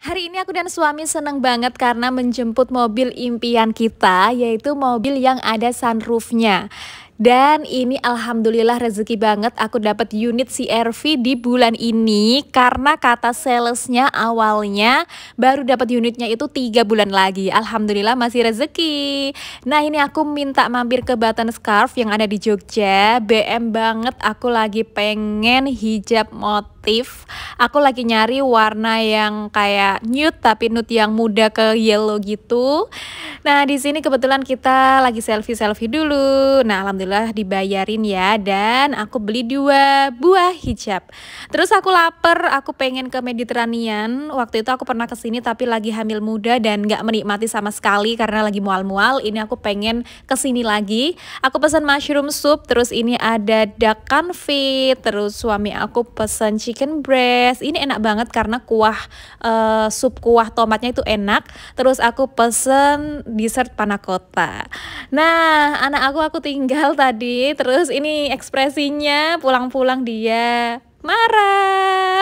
Hari ini aku dan suami seneng banget karena menjemput mobil impian kita, yaitu mobil yang ada sunroofnya. Dan ini alhamdulillah rezeki banget aku dapat unit CRV di bulan ini karena kata salesnya awalnya baru dapat unitnya itu tiga bulan lagi. Alhamdulillah masih rezeki. Nah ini aku minta mampir ke Button Scarf yang ada di Jogja. BM banget aku lagi pengen hijab motif. Aku lagi nyari warna yang kayak nude tapi nude yang muda ke yellow gitu. Nah di sini kebetulan kita lagi selfie-selfie dulu. Nah alhamdulillah dibayarin ya. Dan aku beli dua buah hijab. Terus aku lapar aku pengen ke Mediterranean. Waktu itu aku pernah ke sini tapi lagi hamil muda dan nggak menikmati sama sekali karena lagi mual-mual. Ini aku pengen ke sini lagi. Aku pesan mushroom soup terus ini ada duck confit terus suami aku pesan chicken breast. Ini enak banget karena kuah uh, sup kuah tomatnya itu enak. Terus aku pesen dessert panakota. Nah anak aku aku tinggal tadi terus ini ekspresinya pulang-pulang dia marah